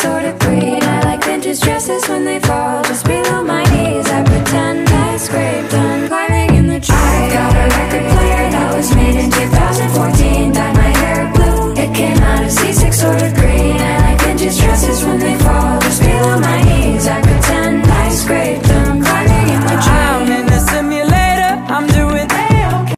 sort of green. I like vintage dresses when they fall. Just below my knees. I pretend I scraped on climbing in the tree. I got a record player that was made in 2014 Dyed my hair blue, it came out of C6 sort of green. I like vintage dresses when they